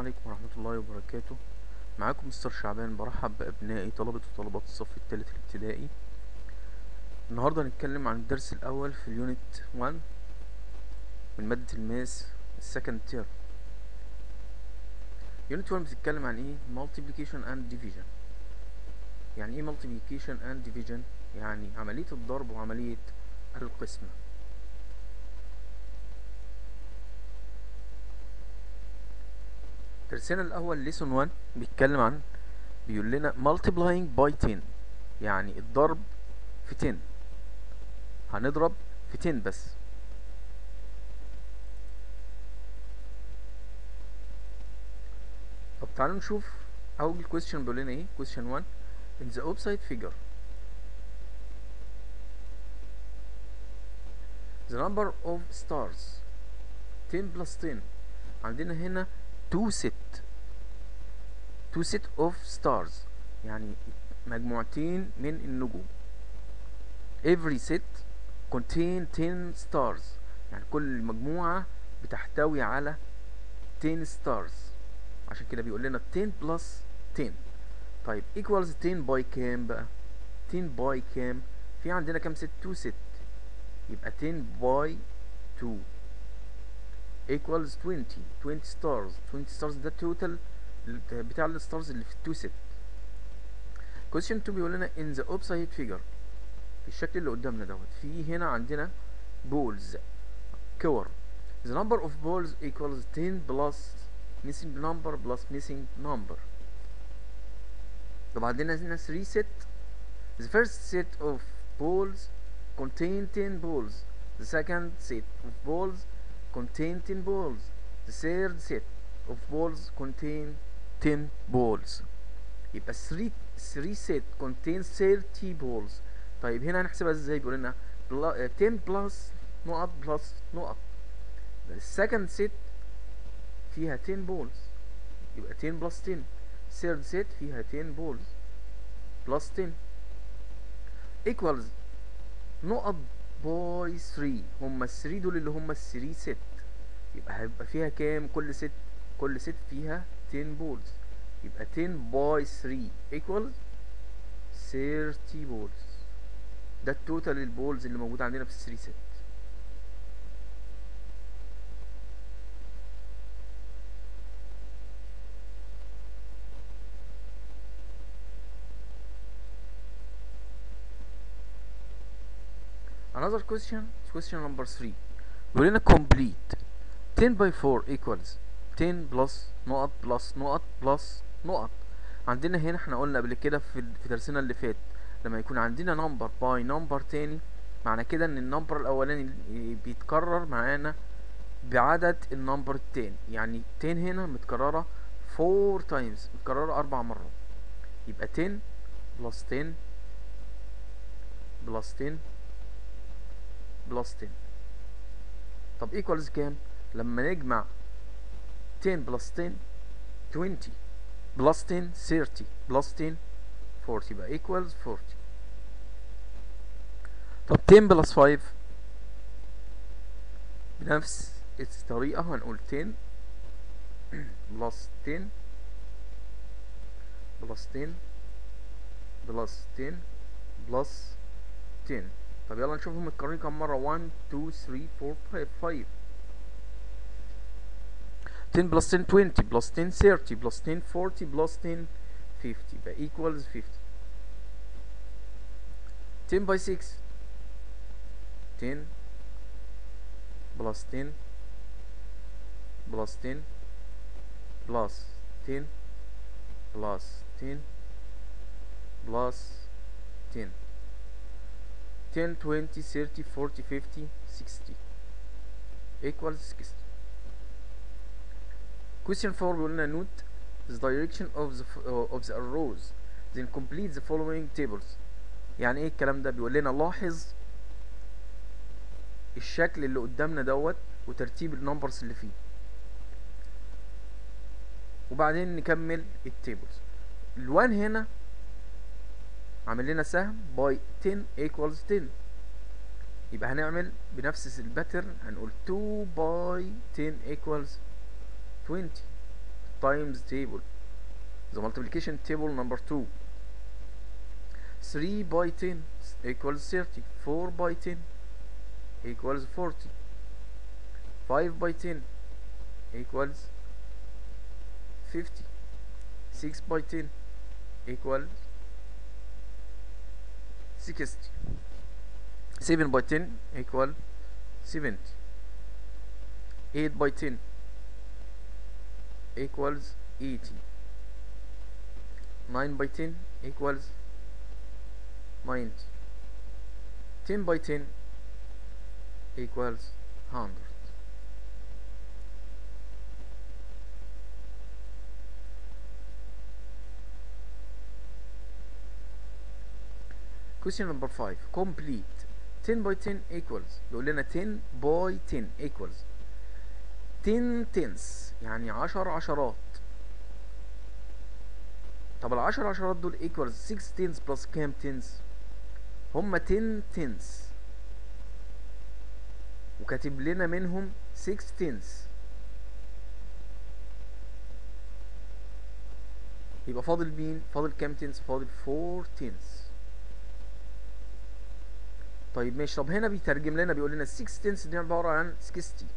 عليكم ورحمة الله وبركاته. معاكم مستر شعبان برحب بأبنائي طلبة وطالبات الصف الثالث الابتدائي. النهاردة هنتكلم عن الدرس الأول في ال unit 1 من مادة ال math ال second term unit 1 بتتكلم عن إيه؟ multiplication and division. يعني إيه multiplication and division يعني عملية الضرب وعملية القسمة درسنا الأول lesson 1 بيتكلم عن بيقول لنا multiplying by 10 يعني الضرب في 10 هنضرب في 10 بس. طب تعالوا نشوف أول question بيقول لنا إيه؟ question 1 in the opposite figure. The number of stars. 10 plus 10 عندنا هنا two set. Two set of stars. يعني مجموعتين من النجوم. Every set contain 10 stars. يعني كل مجموعة بتحتوي على 10 stars. عشان كده بيقول لنا 10 plus 10 طيب equals 10 by كام بقى. 10 by كام في عندنا كام ست 2 ست يبقى 10 by 2 equals 20 20 stars 20 stars ده total بتاع الستارز اللي في التو ست question 2 بيقول لنا in the opposite figure في الشكل اللي قدامنا دوت في هنا عندنا balls كور the number of balls equals 10 plus missing number plus missing number طب عندنا هنا 3 set the first set of balls contain 10 balls the second set of balls contain 10 balls. The third set of balls contain 10 balls. يبقى 3 3 set contains 30 balls. طيب هنا هنحسبها إزاي؟ بيقول لنا 10 plus نقط plus نقط. Second set فيها 10 balls. يبقى 10 plus 10. Third set فيها 10 balls plus 10 equals نقط by 3 هما ال 3 دول اللي هما ال 3 set. يبقى هيبقى فيها كام؟ كل set كل set فيها 10 balls يبقى 10 by 3 equals 30 balls ده ال total ال balls اللي موجود عندنا في ال 3 set. Another question question number 3 بيقول لنا complete 10 by 4 equals 10 plus نقط plus نقط plus نقط. عندنا هنا إحنا قلنا قبل كده في في درسنا اللي فات لما يكون عندنا number by number تاني معنى كده إن ال number الأولاني بيتكرر معانا بعدد ال number التاني. يعني 10 هنا متكررة 4 times متكررة أربع مرات. يبقى 10 plus 10 plus 10 plus 10 طب equals كام؟ لما نجمع 10 plus 10 20 plus 10 30 plus 10 40 يبقى equals 40 طب 10 plus 5 بنفس الطريقة هنقول 10 plus 10 plus 10 plus 10 plus 10 طب يلا نشوفهم متكررين كام مرة. 1 2 3 4 5 10 plus 10 20 plus 10 30 plus 10 40 plus 10 50 يبقى equals 50 10 by 6 10 بلس 10 بلس 10 بلس 10 بلس 10 بلس 10 10 20 30 40 50 60 equals 60 question 4 بيقول note the direction of the uh, of the arrows then complete the following tables. يعني إيه الكلام ده؟ بيقول لنا لاحظ الشكل اللي قدامنا دوت وترتيب ال numbers اللي فيه. وبعدين نكمل ال tables ال1 هنا عامل لنا سهم باي 10 equals 10 يبقى هنعمل بنفس الباترن هنقول 2 باي 10 equals 20 times table the multiplication table number 2 3 by 10 equals 30 4 by 10 equals 40 5 by 10 equals 50 6 by 10 equals 60 7 by 10 equal 70 8 by 10 equals 80 9 by 10 equals 90 10 by 10 equals 100 question number 5 complete. 10 by 10 equals. بيقول لنا 10 by 10 equals. 10 tens. يعني 10 عشرات. طب ال 10 عشرات دول equals 6 tens plus كام tens هما 10 tens. وكاتب لنا منهم 6 tens. يبقى فاضل مين؟ فاضل كام تنس فاضل 4 تنس طيب ماشي. طب هنا بيترجم لنا بيقول لنا 6 تنس دي عبارة عن 60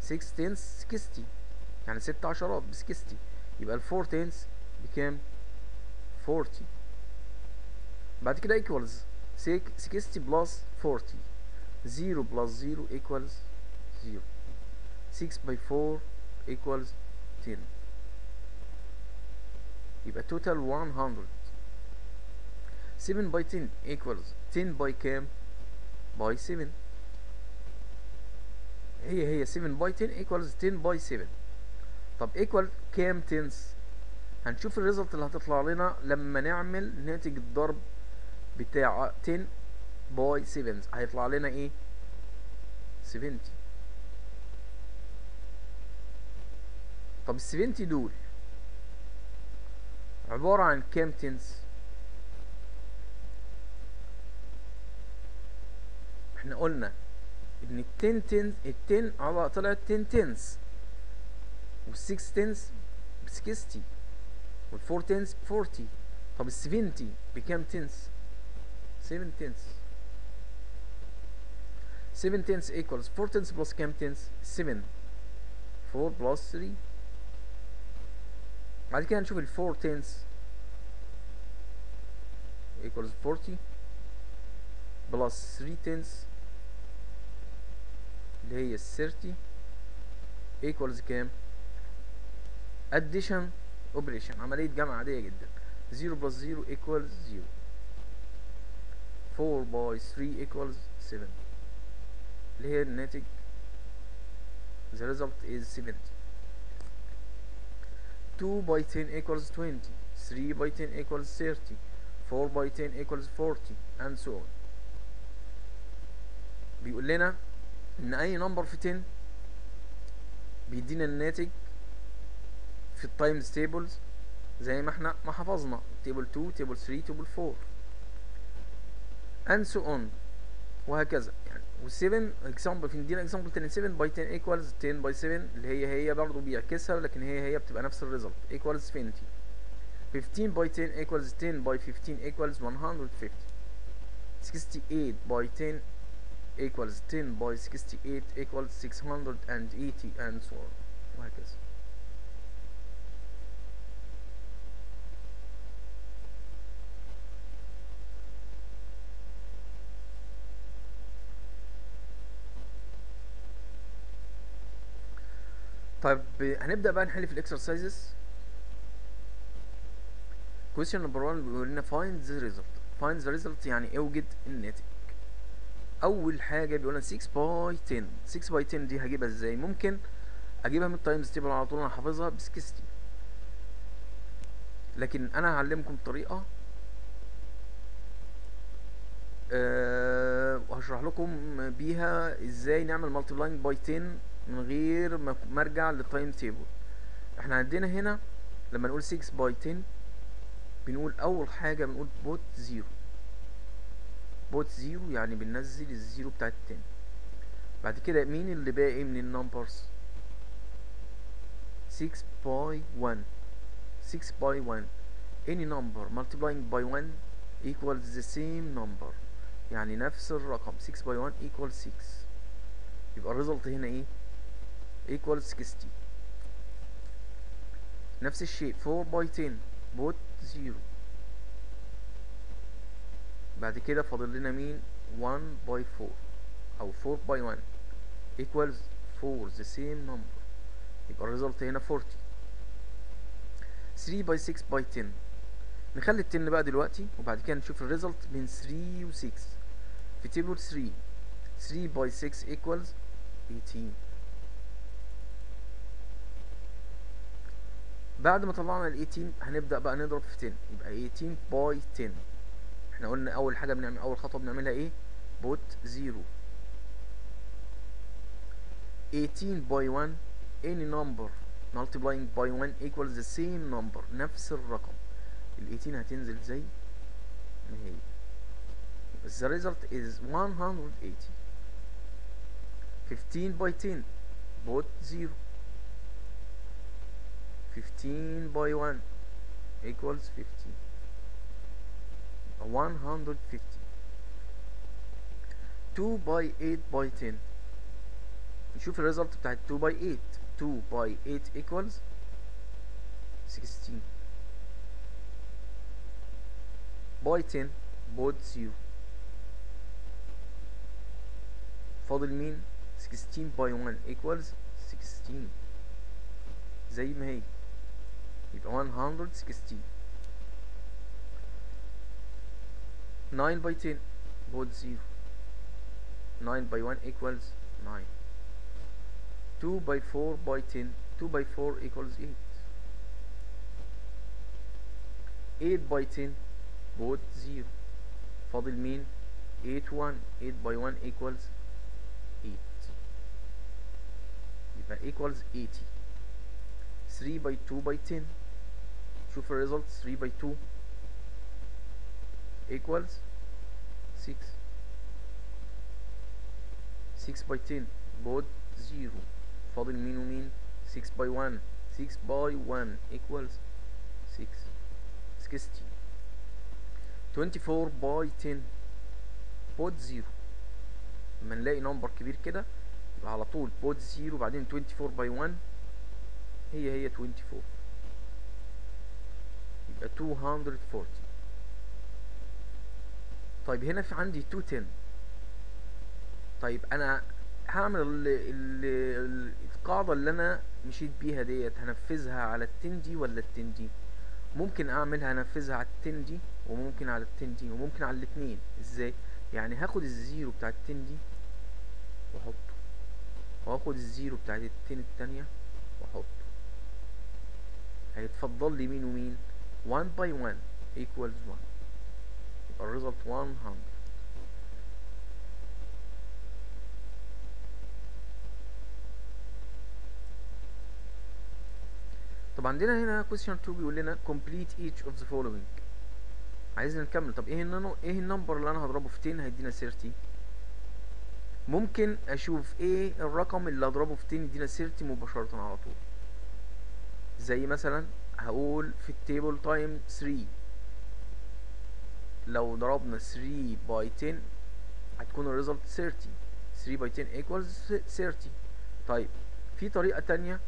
6 تنس 60 يعني 6 عشرات ب 60 يبقى ال 4 تنس بكام؟ 40 بعد كده equals 60 plus 40 0 plus 0 equals 0 6 by 4 equals 10 يبقى total 100 7 by 10 equals 10 by كام by 7 هي هي 7 by 10 equals 10 by 7 طب equal كام tens هنشوف ال result اللي هتطلع لنا لما نعمل ناتج الضرب بتاع 10 by 7 هيطلع لنا إيه؟ 70 طب ال 70 دول عبارة عن كام تنس إحنا قلنا ان ال 10 تنس ال 10 عبارة طلعت 10 تنس وال 6 تنس ب 60 وال 4 تنس ب 40 طب ال 70 بكام تنس؟ 7 تنس. 7 تنس equals 4 تنس plus كام تنس؟ 7 4 plus 3 بعد كده هنشوف ال 4 tens equals 40 plus 3 tens اللي هي ال thirty equals كام؟ addition operation عملية جمع عادية جدا. zero plus zero equals zero four by three equals seven اللي هي الناتج. the result is 70 2 by 10 equals 20 3 by 10 equals 30 4 by 10 equals 40 and so on. بيقول لنا إن أي number في 10 بيدينا الناتج في ال times tables زي ما إحنا ما حفظنا. table 2 table 3 table 4 and so on. وهكذا. يعني و7 example في ندينا example تاني. 7 by 10 equals 10 by 7 اللي هي هي برضه بيعكسها لكن هي هي بتبقى نفس ال result equals 20 15 by 10 equals 10 by 15 equals 150 68 by 10 equals 10 by 68 equals 680 and so on وهكذا طيب هنبدأ بقى نحل في الاكسرسايزز question number 1 بيقول لنا find the result find the result يعني اوجد الناتج أول حاجة بيقول لنا 6 by 10 6 by 10 دي هجيبها إزاي؟ ممكن أجيبها من ال times table على طول أنا حافظها ب 60 لكن أنا هعلمكم طريقة أه وهشرح لكم بيها إزاي نعمل multiplying by 10 من غير ما ارجع لل time table إحنا عندنا هنا لما نقول 6 by 10 بنقول أول حاجة بنقول put zero put zero يعني بننزل ال zero بتاع التاني بعد كده مين اللي باقي من ال numbers 6 by 1 6 by 1 any number multiplying by 1 equals the same number. يعني نفس الرقم. 6 by 1 equals 6 يبقى ال result هنا إيه؟ equals 6 نفس الشيء. 4 by 10 put 0 بعد كده فاضل لنا مين؟ 1 by 4 أو 4 by 1 equals 4 the same number. يبقى ال result هنا 40 3 by 6 by 10 نخلي ال 10 بقى دلوقتي وبعد كده نشوف ال result بين 3 و 6 في table 3 3 by 6 equals 18 بعد ما طلعنا ال 18 هنبدأ بقى نضرب في 10 يبقى 18 by 10 إحنا قلنا أول حاجة بنعمل أول خطوة بنعملها إيه؟ put 0 18 by 1 any number multiplying by 1 equals the same number نفس الرقم. ال 18 هتنزل زي ما هي. The result is 180 15 by 10 put 0 15 by 1 equals 15 150 2 by 8 by 10 نشوف الريزلت بتاعت 2 by 8 2 by 8 equals 16 by 10 both 0 فاضل مين 16 by 1 equals 16 زي ما هي يبقى 160 9 by 10 both 0 9 by 1 equals 9 2 by 4 by 10 2 by 4 equals 8 8 by 10 both 0 فاضل مين 8 1 8 by 1 equals 8 يبقى equals 80 3 by 2 by 10 شوف الريزلت 3 by 2 equals 6 6 by 10 both 0 فاضل مين ومين؟ 6 by 1 6 by 1 equals 6 60 24 by 10 both 0 لما نلاقي نمبر كبير كده يبقى على طول both 0 وبعدين 24 by 1 هي هي 24 يبقى 240 طيب هنا في عندي 210 طيب أنا هعمل ال ال ال القاعدة اللي أنا مشيت بيها ديت هنفذها على ال ten دي ولا ال ten دي؟ ممكن أعملها أنفذها على ال ten دي وممكن على ال ten دي وممكن على الاتنين. إزاي؟ يعني هاخد ال zero بتاع ال ten دي وأحطه. واخد ال zero بتاعت ال ten التانية وأحطه. هيتفضل لي مين ومين؟ 1 by 1 equals 1 يبقى ال result 100 طب عندنا هنا question 2 بيقول لنا complete each of the following. عايزنا نكمل. طب إيه ال nu إيه ال number اللي أنا هضربه؟ في 10 هيدينا 30 ممكن أشوف إيه الرقم اللي هضربه في 10 يدينا 30 مباشرة على طول. زي مثلا هقول في ال table time 3 لو ضربنا 3 by 10 هتكون ال result 30 3 by 10 equals 30 طيب في طريقة تانية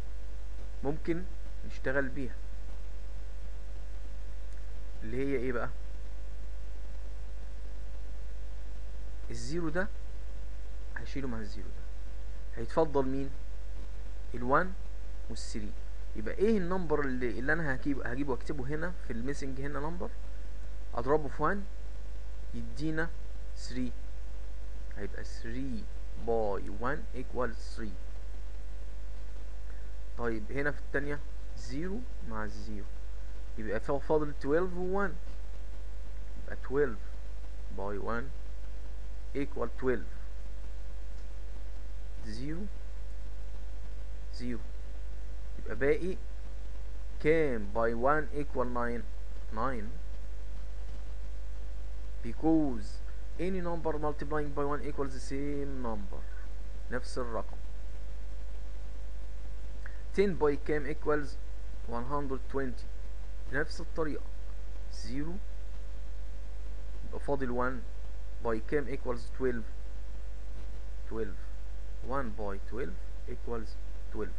ممكن نشتغل بيها. اللي هي إيه بقى؟ ال zero ده هشيله مع ال zero ده. هيتفضل مين؟ ال1 وال3 يبقى إيه ال number اللي, اللي أنا هجيب هجيبه واكتبه هنا في ال missing هنا number اضربه في 1 يدينا 3 هيبقى 3 by 1 equals 3 طيب هنا في التانية 0 مع ال zero يبقى فاضل 12 و 1 يبقى 12 by 1 equal 12 0 0 يبقى باقي كام؟ by 1 equal 9 9 because any number multiplying by 1 equals the same number. نفس الرقم. 10 by كام equals 120 بنفس الطريقة. 0 يبقى فاضل 1 by كام equals 12 12 1 by 12 equals 12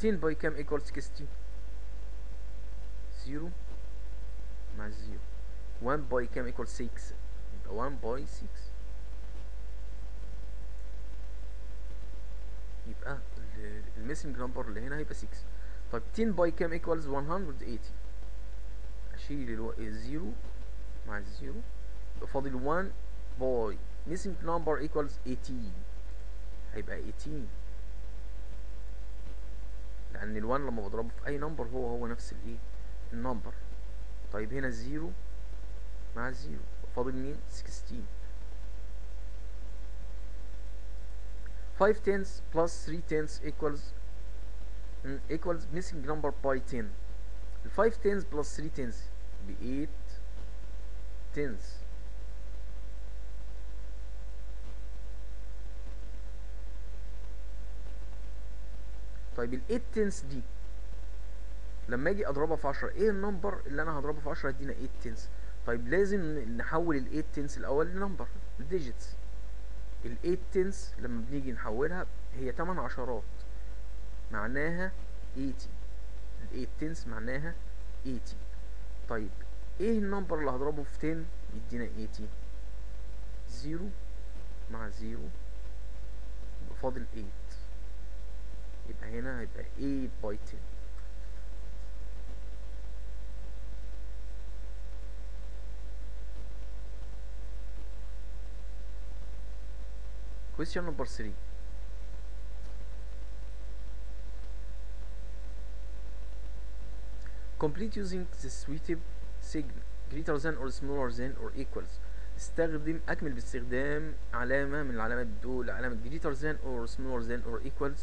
10 by كام equals 60 0 مع 0 1 by كام equals 6 يبقى 1 by 6 يبقى ال missing number اللي هنا هيبقى 6 طيب 10 by كام equals 180 اشيل ال zero مع ال zero يبقى فاضل 1 by missing number equals 18 هيبقى 18 لأن ال1 لما بضربه في أي number هو هو نفس الايه ال number طيب هنا ال zero مع ال zero فاضل مين؟ 16 5 tens plus 3 tens equals mm, equals missing number by 10 ال 5 tens plus 3 tens ب 8 tens طيب ال 8 tens دي لما أجي اضربها في 10 إيه ال number اللي أنا هضربه في 10 يدينا 8 tens طيب لازم نحول ال 8 tens الأول ل number ال digits ال 8 tens لما بنيجي نحولها هي 8 عشرات معناها 80 ال 8 tens معناها 80 طيب إيه ال number اللي هضربه في 10 يدينا 80 0 مع 0 يبقى فاضل 8 يبقى هنا هيبقى 8 by 10 question number 3 complete using the suited sign greater than or smaller than or equals استخدم اكمل باستخدام علامة من العلامات دول علامة greater than or smaller than or equals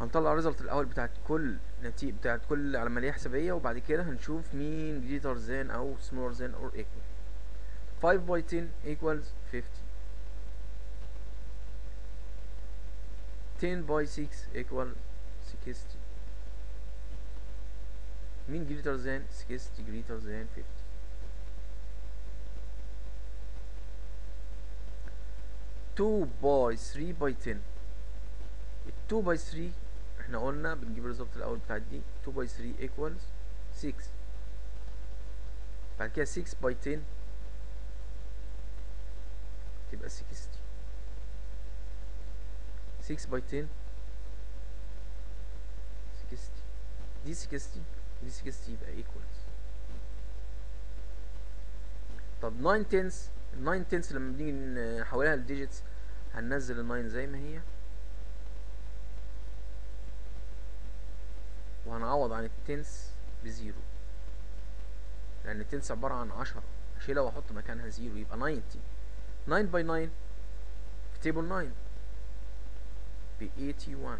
هنطلع الريزلت الأول بتاعت كل نتيجة بتاعت كل عملية حسابية وبعد كده هنشوف مين greater than أو smaller than or equal 5 by 10 equals 50 10 by 6 equal 60 مين greater than 60 greater than 50 2 by 3 by 10 ال 2 by 3 إحنا قلنا بنجيب الريزلت الأول بتاعت دي 2 by 3 equals 6 بعد كده 6 by 10 تبقى 60 6 by 10 60 دي 60 دي 60 يبقى equals. طب 9 تنس ال 9 تنس لما بنيجي نحولها لديجيتس هننزل ال 9 زي ما هي. وهنعوض عن ال tens ب zero. لأن ال tens عبارة عن عشرة. اشيلها واحط مكانها zero يبقى 90 9 by 9 في table 9 ب 81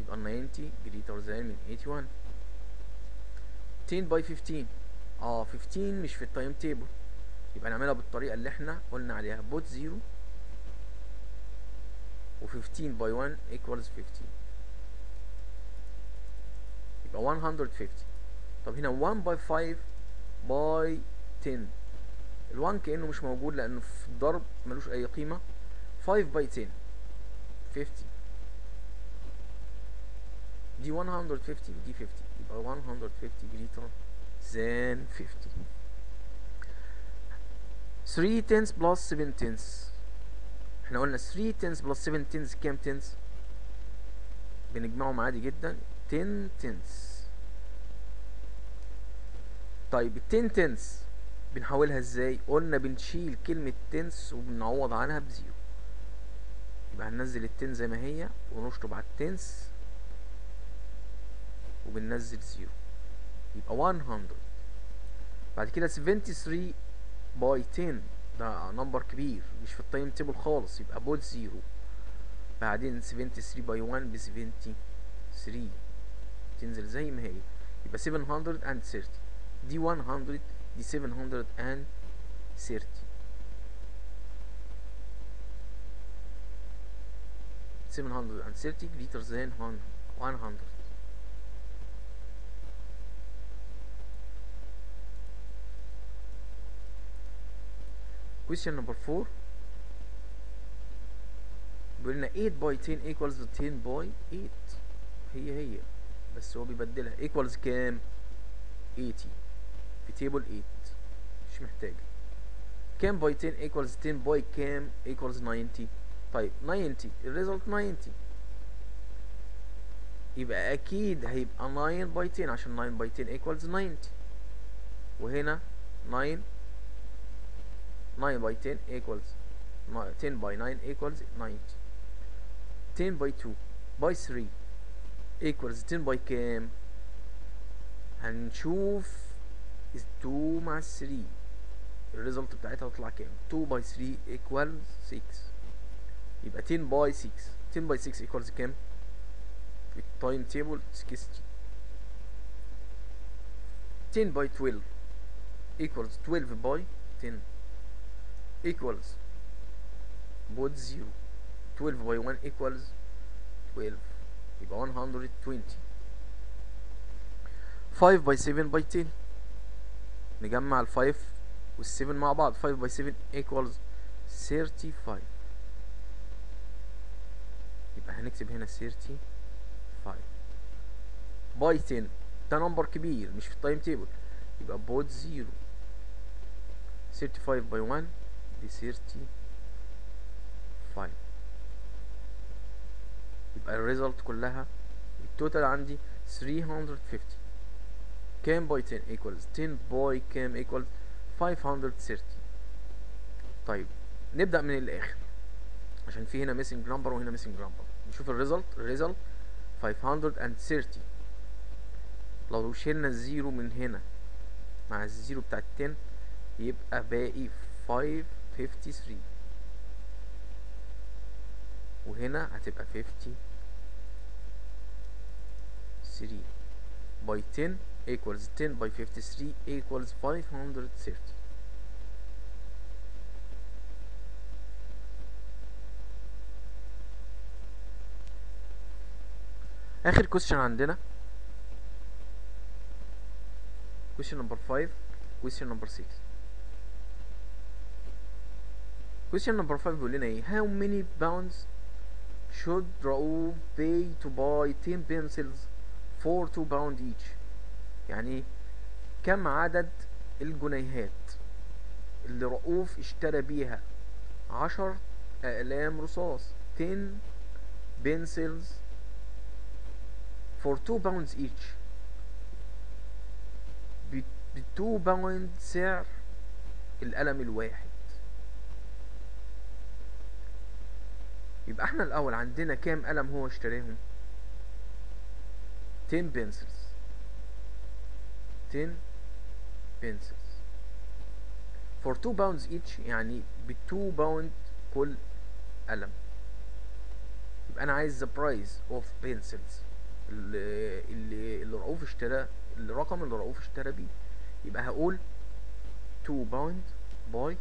يبقى 90 greater than من 81 10 by 15 آه 15 مش في ال time table. يبقى نعملها بالطريقة اللي إحنا قلنا عليها. put 0 و 15 by 1 equals 15 يبقى 150 طب هنا 1 by 5 by 10 ال1 كأنه مش موجود لأنه في الضرب ملوش أي قيمة. 5 by 10 50 دي 150 ودي 50 يبقى 150 greater than 50 3 tens plus 7 tens. إحنا قلنا 3 tens plus 7 tens كام tens بنجمعهم عادي جدا. 10 tens. طيب ال 10 tens بنحولها إزاي؟ قلنا بنشيل كلمة tens وبنعوض عنها ب zero. يبقى هننزل ال ten زي ما هي ونشطب على ال tens وبننزل zero. يبقى 100 بعد كده 73 by 10 ده number كبير مش في ال time table خالص يبقى put zero. بعدين 73 by 1 ب 73 تنزل زي ما هي. يبقى 730 دي 100 دي 730 730 greater than 100 question number 4 بيقول لنا 8 by 10 equals 10 by 8 هي هي بس هو بيبدلها. Equals كام? 80 في table 8 مش محتاجة كام by 10 equals 10 by كام equals 90 طيب 90 ال result 90 يبقى أكيد هيبقى 9 by 10 عشان 9 by 10 equals 90 وهنا 9 9 by 10 equals 10 by 9 equals 90 10 by 2 by 3 equals 10 by كام؟ هنشوف 2 مع 3 ال result بتاعتها هتطلع كام؟ 2 by 3 equals 6 يبقى 10 by 6 10 by 6 equals كام؟ في ال time table 60 10 by 12 equals 12 by 10 equals put 0 12 by 1 equals 12 يبقى 120 5 by 7 by 10 نجمع ال 5 وال 7 مع بعض. 5 by 7 equals 35 يبقى هنكتب هنا 35 by 10 ده number كبير مش في ال time table. يبقى put 0 35 by 1 دي 35 يبقى ال result كلها ال total عندي 350 كام by 10 equals 10 by كام equals 530 طيب نبدأ من الآخر. عشان في هنا missing number وهنا missing number. نشوف ال result ال result 530 لو شلنا ال zero من هنا مع ال zero بتاع 10 يبقى باقي 553 وهنا هتبقى 53 by 10 equals 10 by 53 equals 530 اخر question عندنا question number 5 question number 6 question number 5 بيقول لنا إيه how many pounds should Raouf pay to buy 10 pencils for 2 pound each يعني كم عدد الجنيهات اللي رؤوف اشترى بيها 10 اقلام رصاص 10 pencils for 2 pounds each. ب 2 باوند سعر القلم الواحد. يبقى إحنا الأول عندنا كام قلم هو اشتراهم؟ 10 بنسلز 10 بنسلز for 2 pounds each يعني ب 2 pound كل قلم. يبقى أنا عايز the price of pencils. اللي اللي, رؤوف اشترى الرقم اللي رؤوف اشترى بيه. يبقى هقول 2 pound by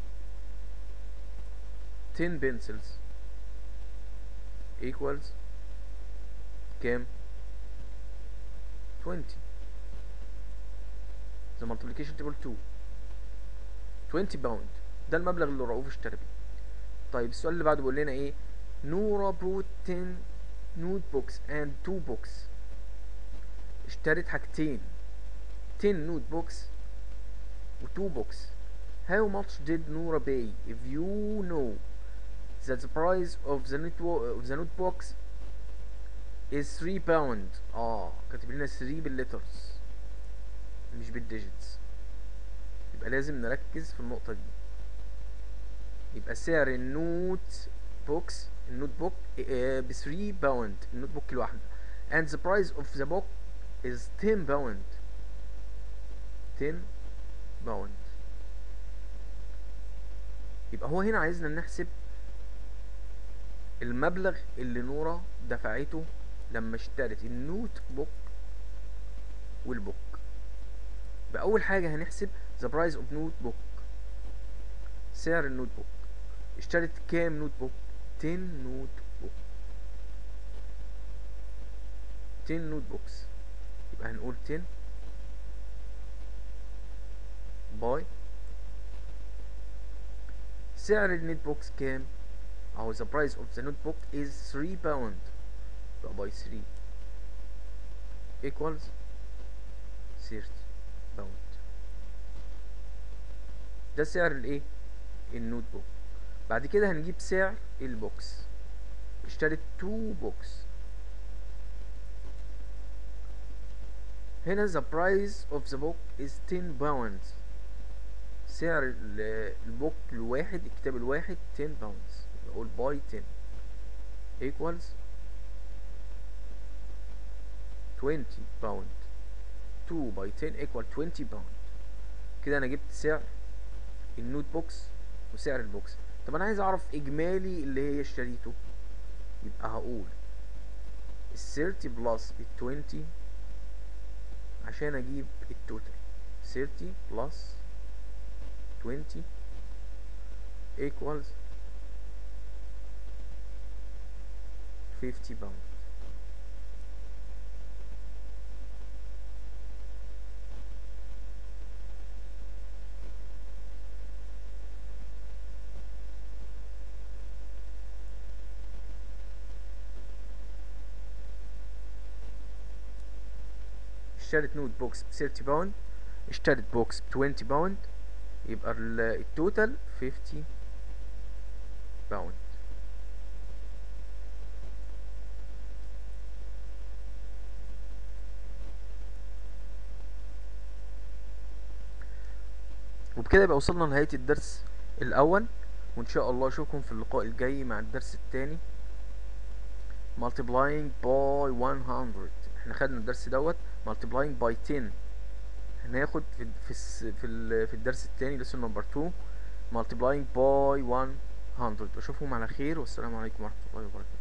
10 pencils equals كام؟ 20 the multiplication table 2 20 pound ده المبلغ اللي رؤوف اشترى بيه. طيب السؤال اللي بعده بيقول لنا إيه؟ نورا bought 10 notebooks and 2 books. اشترت حاجتين. 10 notebooks و 2 books how much did Nora pay if you know that the price of the of the notebooks is 3 pound. آه كاتب لنا 3 بال letters مش بال digits يبقى لازم نركز في النقطة دي. يبقى سعر ال notebooks ال notebook ب 3 pound ال notebook الواحدة. And the price of the book is 10 pound 10 pound يبقى هو هنا عايزنا نحسب المبلغ اللي نورا دفعته لما اشترت ال notebook وال book. بأول حاجة هنحسب the price of notebook سعر ال notebook. اشترت كام notebook؟ 10 notebook. 10 notebooks. يبقى هنقول 10 by. سعر ال notebooks كام؟ أهو the price of the notebook is 3 pound. يبقى by 3 equals 30 pound ده سعر الايه؟ ال notebook. بعد كده هنجيب سعر ال books. اشتريت 2 books هنا the price of the book is 10 pounds. سعر ال- ال book الواحد الكتاب الواحد 10 pounds. بقول by 10 equals 20 pound. 2 by 10 equal 20 pound. كده أنا جبت سعر ال notebooks وسعر ال books. طب أنا عايز أعرف إجمالي اللي هي اشتريته. يبقى هقول ال 30 plus ال 20 عشان أجيب التوتال 30 بلس 20 equals 50 pound اشترت notebooks ب 30 pound اشترت books ب 20 pound يبقى ال- ال total 50 pound. وبكده يبقى وصلنا لنهاية الدرس الأول وإن شاء الله أشوفكم في اللقاء الجاي مع الدرس التاني multiplying by 100 إحنا خدنا الدرس دوت multiplying by 10 هناخد في في في, في الدرس التاني lesson number 2 multiplying by 100 اشوفكم على خير والسلام عليكم ورحمة الله وبركاته.